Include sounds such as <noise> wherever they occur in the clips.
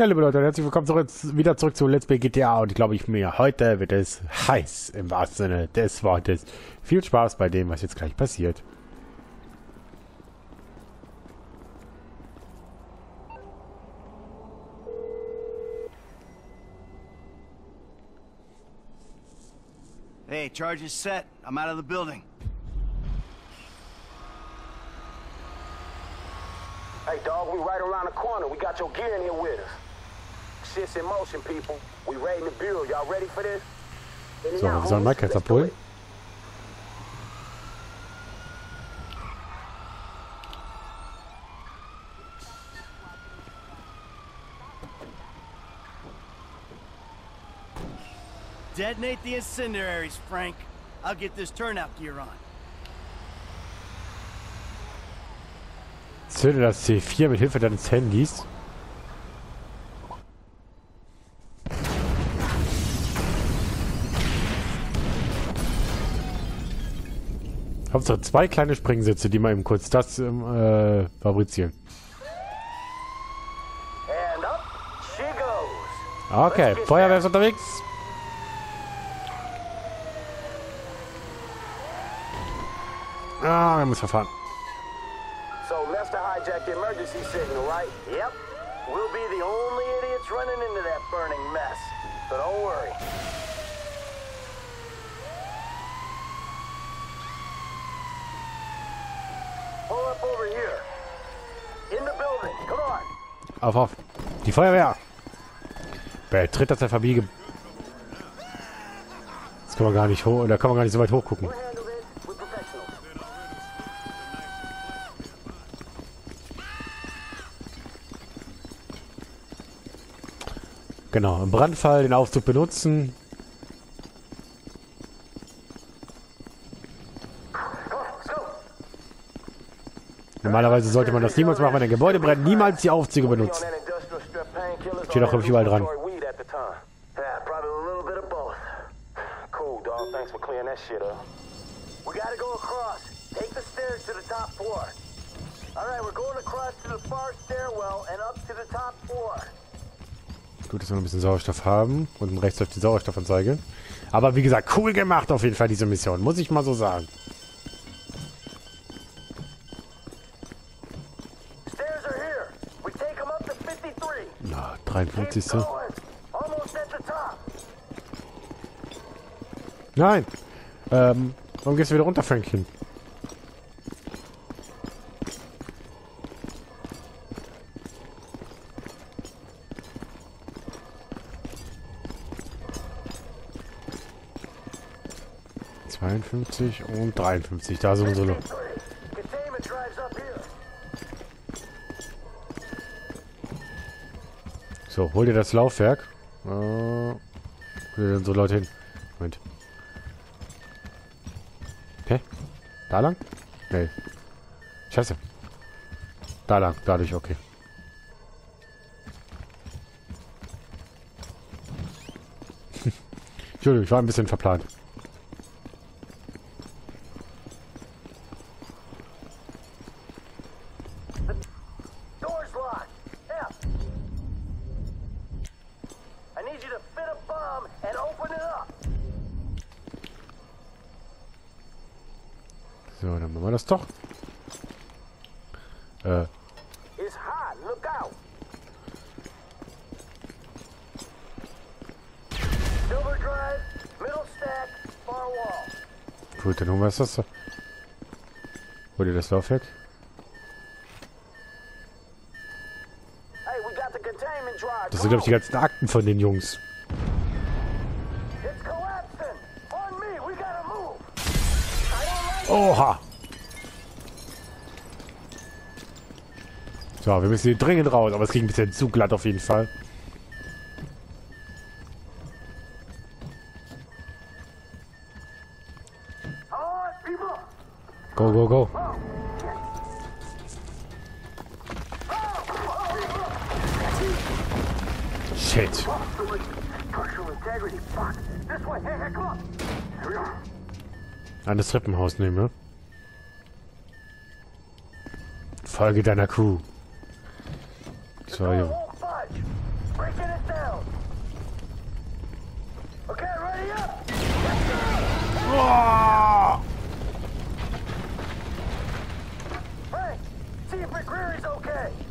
Ja, liebe Leute, herzlich willkommen zurück, wieder zurück zu Let's Play GTA und ich glaube ich mir, heute wird es heiß im wahrsten Sinne des Wortes. Viel Spaß bei dem, was jetzt gleich passiert. Hey, charge is set. I'm out of the building. Hey, dog, we right around the corner. We got your gear in here with us. Shit's in motion, people. We ready to build. Y'all ready for this? So, wir sollen Mike jetzt abholen. Detonate the incendiaries, Frank. I'll get this turnout gear on. Zünde das C4 mit Hilfe deines Handys. Hauptsache zwei kleine Springsitze, die mal eben kurz das ähm, äh, fabrizieren. And up she goes. Okay, Feuerwehr ist unterwegs. Ah, er muss verfahren. So Lester hijacked the emergency signal, right? Yep. We'll be the only idiots running into that burning mess. So don't worry. Pull up over here. In the building. Come on. Auf, auf. Die Feuerwehr. Betritt das Alphabet. Das kann man gar nicht hoch, da kann man gar nicht so weit hochgucken. Genau, im Brandfall den Aufzug benutzen. Come on, let's go. Normalerweise sollte man das niemals machen, wenn ein Gebäude brennt. Niemals die Aufzüge benutzen. Steht auch überall dran. Gut, dass wir noch ein bisschen Sauerstoff haben. Unten rechts läuft die Sauerstoffanzeige. Aber wie gesagt, cool gemacht auf jeden Fall diese Mission. Muss ich mal so sagen. 51. Nein! Ähm, warum gehst du wieder runter, Franklin? und 53 da sind unsere So, hol dir das Laufwerk. Äh, hol dir unsere Leute hin. Moment. Hä? Da lang? Nee. Scheiße. Da lang, dadurch, okay. <laughs> Entschuldigung, ich war ein bisschen verplant. Wall. gut, dann holen wir das. das. Hol dir das Laufwerk. Das sind, glaube ich, die ganzen Akten von den Jungs. It's collapsing. On me. We gotta move. I don't like Oha! So, wir müssen hier dringend raus, aber es ging ein bisschen zu glatt auf jeden Fall. Go, go, go. Shit. An das Treppenhaus nehmen, ne? Folge deiner Crew tell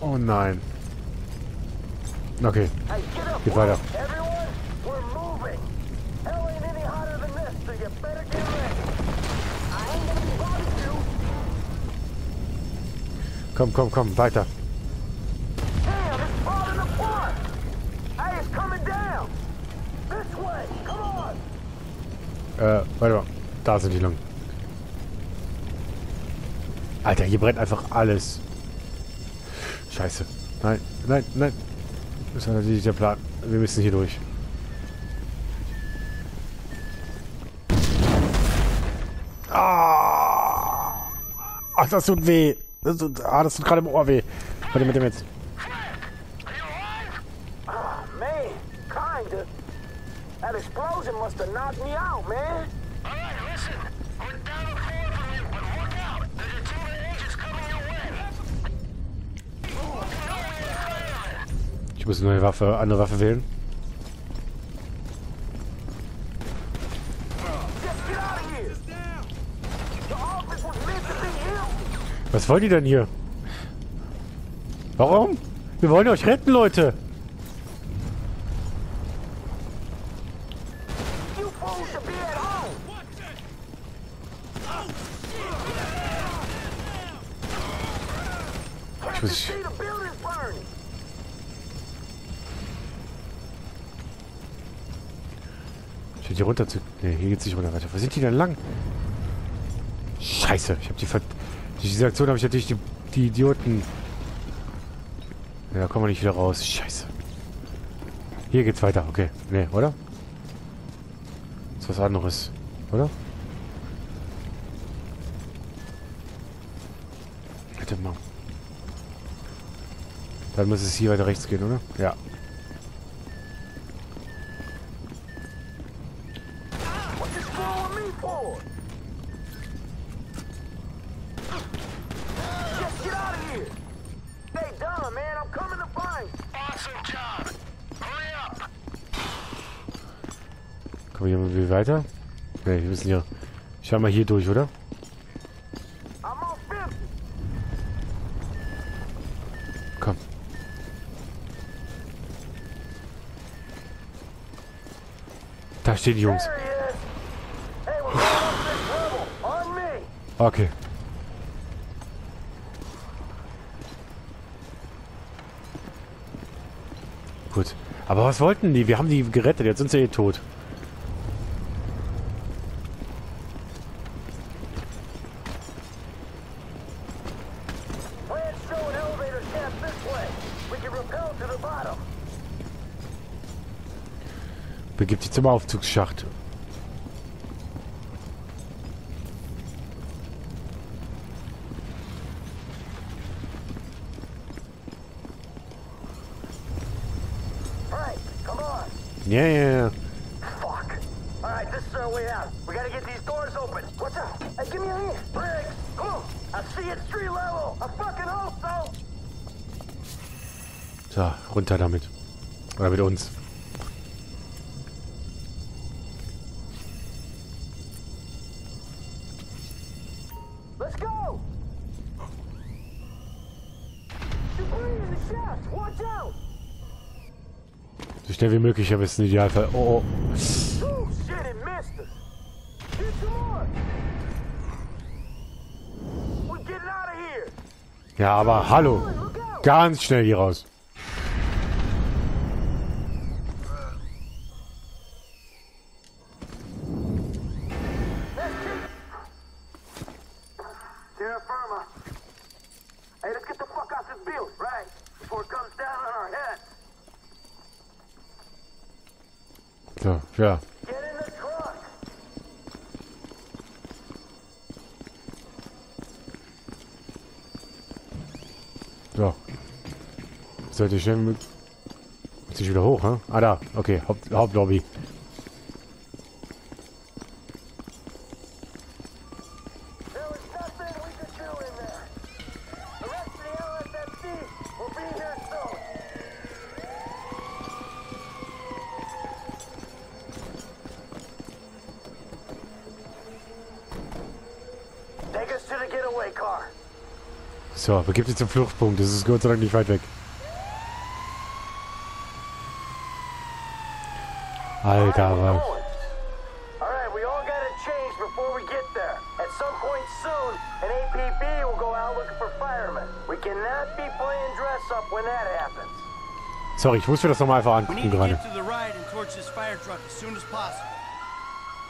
oh nein. Okay, geht weiter. Komm, komm, komm, weiter. Sind die lang. Alter, hier brennt einfach alles. Scheiße. Nein, nein, nein. Das war natürlich der Plan. Wir müssen hier durch. Ah! Ach, das tut weh. Das tut, ah, das tut gerade im Ohr weh. Warte mit dem jetzt. Kinda. That explosion must have knocked me out, man. Ich muss eine neue Waffe, andere Waffe wählen. Was wollt ihr denn hier? Warum? Wir wollen euch retten, Leute. Ich muss... see the building's burning. Steht hier runter zu... Ne, hier geht's nicht runter weiter. Wo sind die denn lang? Scheiße, ich habe die ver... Diese Aktion habe ich natürlich die, die Idioten... Ja, da kommen wir nicht wieder raus. Scheiße. Hier geht's weiter, okay. Ne, oder? Das ist was anderes, oder? Warte mal. Dann muss es hier weiter rechts gehen, oder? Ja. What you screwing me for? Just get out of here. Stay dumb, man. I'm coming to find you. Awesome job. Hurry up. Kommen wir hier weiter? Ne, wir müssen hier... Schau mal hier durch, oder? I'm on 50. Komm. Da stehen die Jungs. There he is. Hey, we're going up this level. On me. Okay. Gut. Aber was wollten die? Wir haben die gerettet. Jetzt sind sie eh tot. Begibt sich zum Aufzugsschacht. Ja, ja, ja. Fuck. All right, this is our way out. We gotta get these doors open. What's up? Hey, give me a hand. Briggs, come on. I see it street level. I fucking hope so. So, runter damit. Oder mit uns. Schnell wie möglich, aber ist ein Idealfall. Oh, oh. Ja, aber hallo. Ganz schnell hier raus. Terra firma. Hey, let's get the fuck out this building, right? Before it comes down on our heads. So, ja. So. Sollte schnell mit... Muss ich wieder hoch, hä? Ah, da. Okay, Haupt Hauptlobby. So, begibt sich zum Fluchtpunkt. Das ist Gott sei Dank nicht weit weg. Alter, was. Sorry, ich muss mir das nochmal einfach angucken gerade.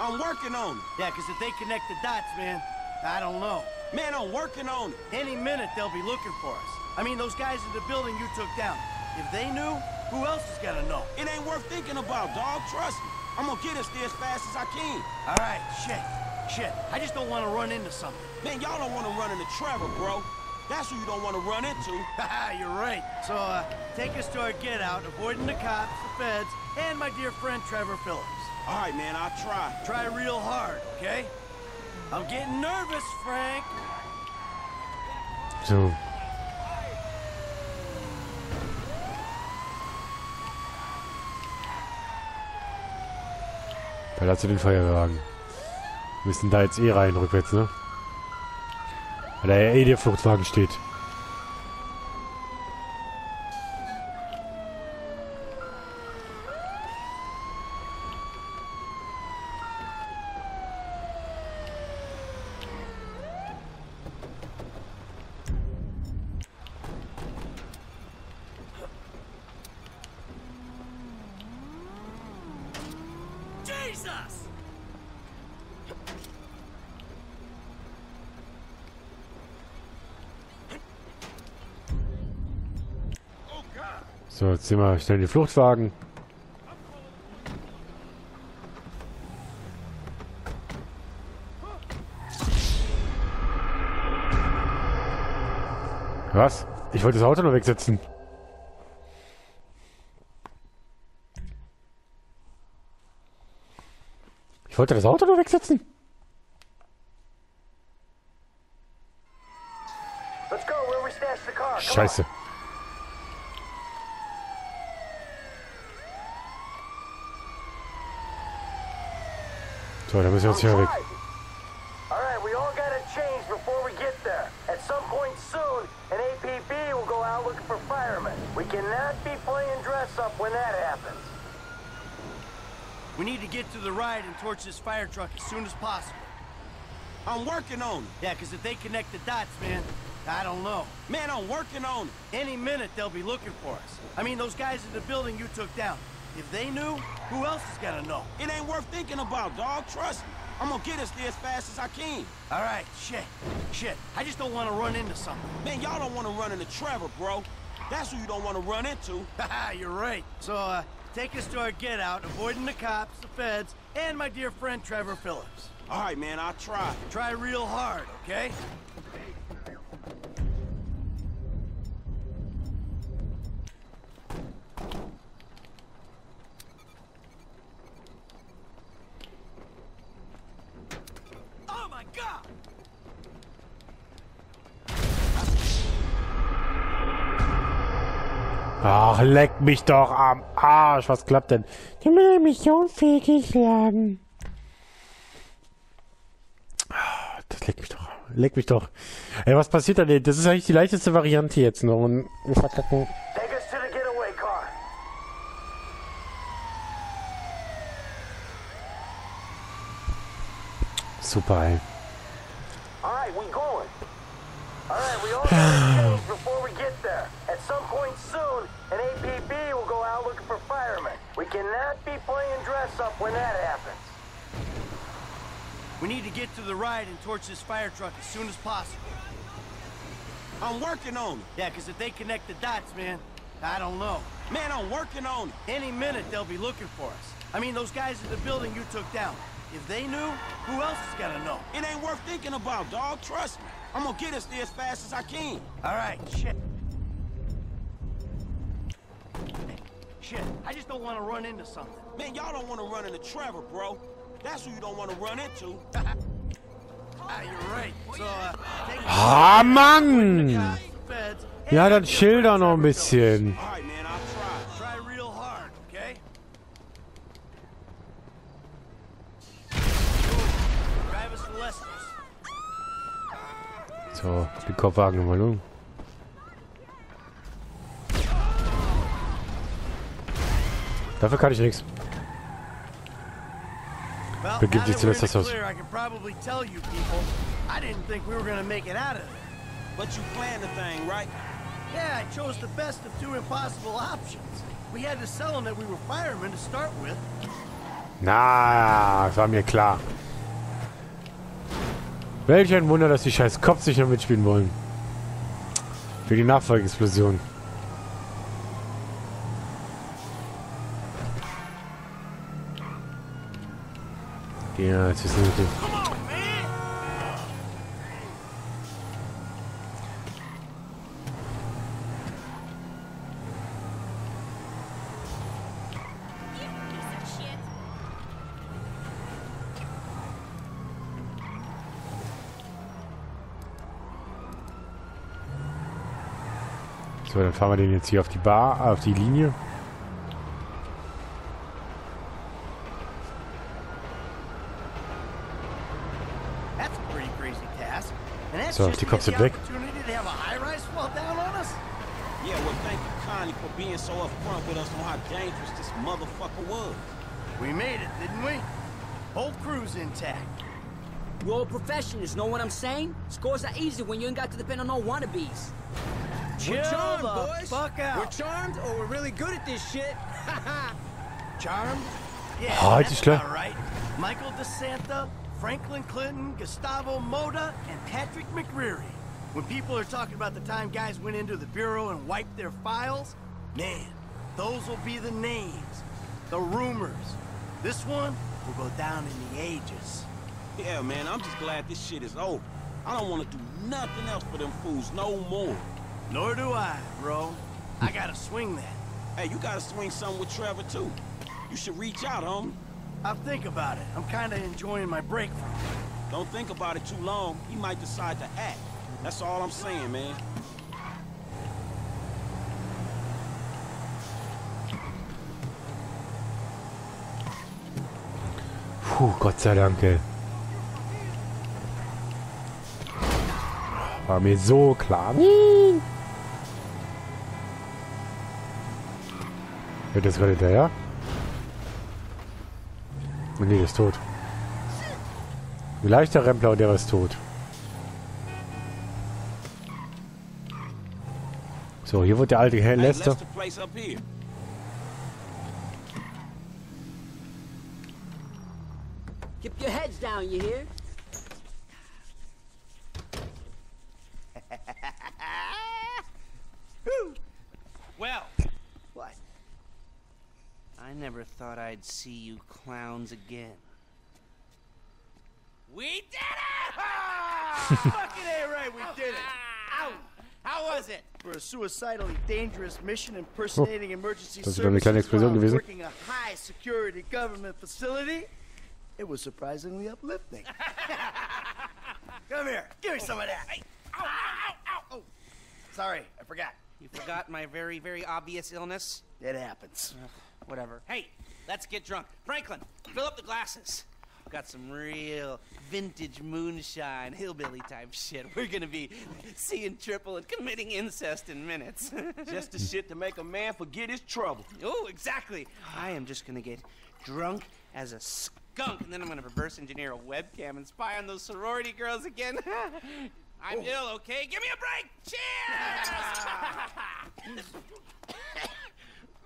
I'm working on it. Yeah, because if they connect the dots, man, I don't know. Man, I'm working on it. Any minute they'll be looking for us. I mean, those guys in the building you took down. If they knew, who else is gonna know? It ain't worth thinking about, dog. Trust me. I'm gonna get us there as fast as I can. All right, shit, shit. I just don't want to run into something. Man, y'all don't want to run into Trevor, bro. That's who you don't want to run into. <laughs> Haha, you're right. So, uh, take us to our get out, avoiding the cops, the feds, and my dear friend Trevor Phillips. All right, man, I'll try. Try real hard, okay? I'm getting nervous, Frank. So. Verlasse den Feuerwagen. Wir müssen da jetzt eh rein, rückwärts, ne? Weil da ja eh der Fluchtwagen steht. Jesus! So, jetzt wir schnell den Fluchtwagen. Was? Ich wollte das Auto nur wegsetzen. Ich wollte das Auto nur wegsetzen. Let's be playing dress up when that happens. We need to get to the ride and torch this fire truck as soon as possible. I'm working on it. Yeah, because if they connect the dots, man, I don't know. Man, I'm working on it. Any minute they'll be looking for us. I mean, those guys in the building you took down. If they knew, who else is gonna know? It ain't worth thinking about, dog. Trust me. I'm gonna get us there as fast as I can. All right, shit, shit. I just don't want to run into something. Man, y'all don't want to run into Trevor, bro. That's who you don't want to run into. <laughs> Haha, you're right. So, uh, take us to our get out, avoiding the cops, the feds, and my dear friend Trevor Phillips. All right, man, I'll try. Try real hard, okay? Ach, leck mich doch am Arsch. Was klappt denn? Die Mission fehlgeschlagen. Ah, Das leckt mich doch. Leck mich doch. Ey, was passiert da denn? Das ist eigentlich die leichteste Variante jetzt noch. Und wir verkacken. Super, ey. Alright, we going. Alright, we all <sighs> gotta change before we get there. At some point soon, an APB will go out looking for firemen. We cannot be playing dress up when that happens. We need to get to the right and torch this fire truck as soon as possible. I'm working on it. Yeah, because if they connect the dots, man, I don't know. Man, I'm working on it. Any minute they'll be looking for us. I mean, those guys in the building you took down. If they knew, who else is gonna know? It ain't worth thinking about, dog. Trust me. I'm gonna get us there as fast as I can. All right, shit. Shit, I just don't want to run into something. Man, y'all don't want to run into Trevor, bro. That's who you don't want to run into. <laughs> Ah, you're right. So, uh, take us Ah, to the Mann! cops, the feds, and Ja, dann dear schilder noch ein Trevor Phillips. bisschen. So, den Kopfwagen nochmal um. Dafür kann ich nichts. Well, Begib now dich that we're in zuletzt the das Haus. I didn't think we were gonna make it out of there. But you planned the thing, right? Yeah, I chose the best of two impossible options. We had to sell them that we were firemen to start with. Na, das war mir klar. Welch ein Wunder, dass die scheiß Kopf sich noch mitspielen wollen. Für die Nachfolgeexplosion. Ja, jetzt ist nicht. So, dann fahren wir den jetzt hier auf die Bar, auf die Linie. That's a pretty crazy task. And that's So, just die to Cops get sind the weg. opportunity to have a high-rise fall down on us? Yeah, well, thank you kindly for being so upfront with us on how dangerous this motherfucker was. We made it, didn't we? Whole crew's intact. We're all professionals, know what I'm saying? Scores are easy when you ain't got to depend on no wannabes. Chill charmed, the boys. fuck out. We're charmed or we're really good at this shit. <laughs> Charmed? Yeah, Ah, that's die ist about right. Michael DeSanta, Franklin Clinton, Gustavo Moda, and Patrick McReary. When people are talking about the time guys went into the bureau and wiped their files, man, those will be the names, the rumors. This one will go down in the ages. Yeah, man, I'm just glad this shit is over. I don't want to do nothing else for them fools no more. Nor do I, bro. I gotta swing that. Hey, you gotta swing something with Trevor, too. You should reach out, homie. I'll think about it. I'm kinda enjoying my break from it. Don't think about it too long. He might decide to act. That's all I'm saying, man. Puh, Gott sei Dank, ey. War mir so klar. Wird das gerade hinterher? Oh, Nee, der ist tot. Vielleicht der Rempler und der war tot. So, hier wird der alte Herr Lester. Keep your heads down, you hear? Well? I never thought I'd see you clowns again. We did it! <laughs> Fucking A right, we did it! Ow! How was it? For a suicidally dangerous mission impersonating oh. emergency das ist wieder eine kleine services while working a high security government facility, it was surprisingly uplifting. <laughs> Come here, give me some of that. Ow, ow, ow, ow. Oh, sorry, I forgot. You forgot my very, very obvious illness? It happens. Whatever. Hey, let's get drunk. Franklin, fill up the glasses. Got some real vintage moonshine, hillbilly type shit. We're gonna be seeing triple and committing incest in minutes. <laughs> Just the shit to make a man forget his trouble. oh, exactly. I am just gonna get drunk as a skunk, and then I'm gonna reverse engineer a webcam and spy on those sorority girls again. <laughs> I'm oh. ill, okay? Give me a break! Cheers! <laughs>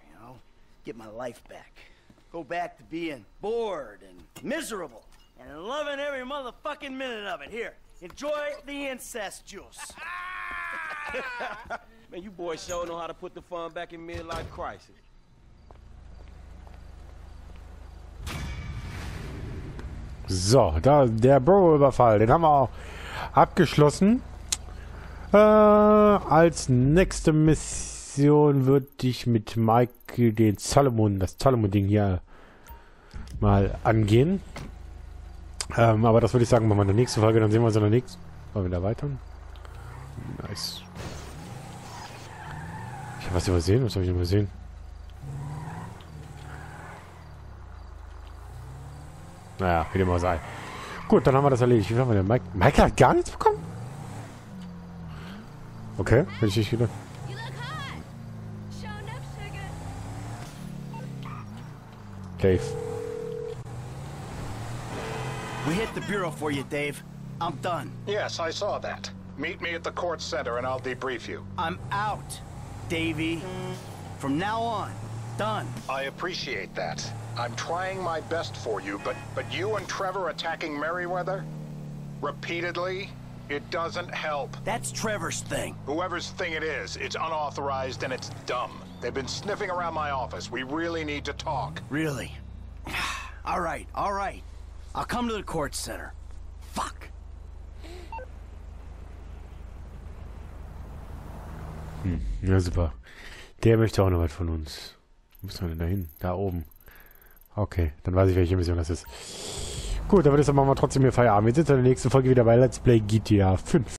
you know? Get my life back. Go back to being bored and miserable and loving every motherfucking minute of it. Here, enjoy the incest juice. <laughs> Man, you boys sure know how to put the fun back in midlife crisis. So, da der Bro-Überfall, den haben wir auch abgeschlossen. Äh, als nächste Mission würde ich mit Mike den Salomon, das Salomon-Ding hier mal angehen. Ähm, aber das würde ich sagen, machen wir in der nächsten Folge, dann sehen wir uns in der nächsten. Wollen wir da weiter? Nice. Ich habe was übersehen, was habe ich übersehen? Naja, wie dem auch sei. Gut, dann haben wir das erledigt. Wie haben wir denn? Mike, Mike hat gar nichts bekommen? Okay, hätte ich nicht gedacht. Dave. We hit the bureau for you, Dave. I'm done. Yes, I saw that. Meet me at the court center and I'll debrief you. I'm out, Davy. From now on, done. I appreciate that. I'm trying my best for you, but but you and Trevor attacking Merriweather repeatedly, it doesn't help. That's Trevor's thing. Whoever's thing it is, it's unauthorized and it's dumb. They've been sniffing around my office. We really need to talk. Really? <sighs> all right, all right. I'll come to the court center. Fuck. Ja, super. Der möchte auch noch was von uns. Wo müssen wir denn da hin? Da oben. Okay, dann weiß ich, welche Mission das ist. Gut, aber das machen wir trotzdem hier Feierabend. Wir sind in der nächsten Folge wieder bei Let's Play GTA 5.